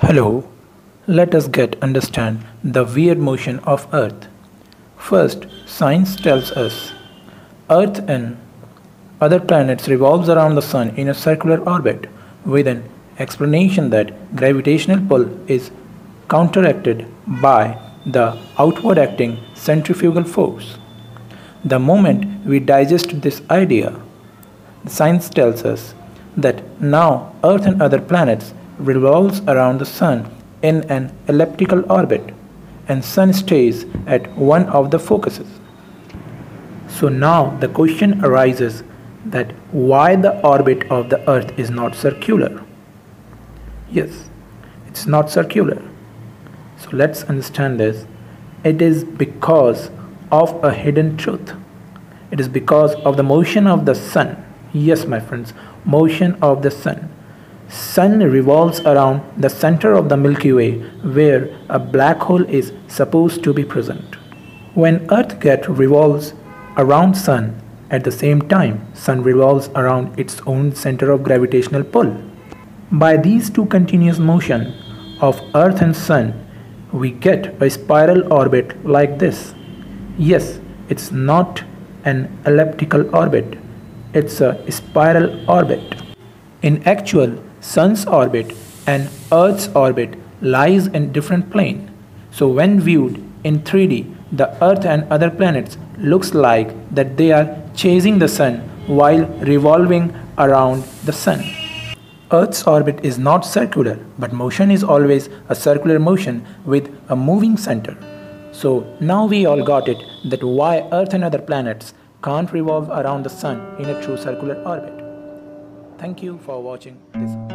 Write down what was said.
Hello, let us get understand the weird motion of Earth. First, science tells us Earth and other planets revolves around the sun in a circular orbit with an explanation that gravitational pull is counteracted by the outward acting centrifugal force. The moment we digest this idea, science tells us that now Earth and other planets revolves around the sun in an elliptical orbit and sun stays at one of the focuses. So now the question arises that why the orbit of the earth is not circular? Yes, it's not circular. So let's understand this. It is because of a hidden truth. It is because of the motion of the sun. Yes, my friends, motion of the sun. Sun revolves around the center of the Milky Way where a black hole is supposed to be present. When Earth get revolves around sun at the same time, sun revolves around its own center of gravitational pull. By these two continuous motion of Earth and Sun, we get a spiral orbit like this. Yes, it's not an elliptical orbit, it's a spiral orbit. In actual, Sun's orbit and Earth's orbit lies in different plane. So when viewed in 3D, the Earth and other planets looks like that they are chasing the Sun while revolving around the Sun. Earth's orbit is not circular, but motion is always a circular motion with a moving center. So now we all got it that why Earth and other planets can't revolve around the Sun in a true circular orbit. Thank you for watching this.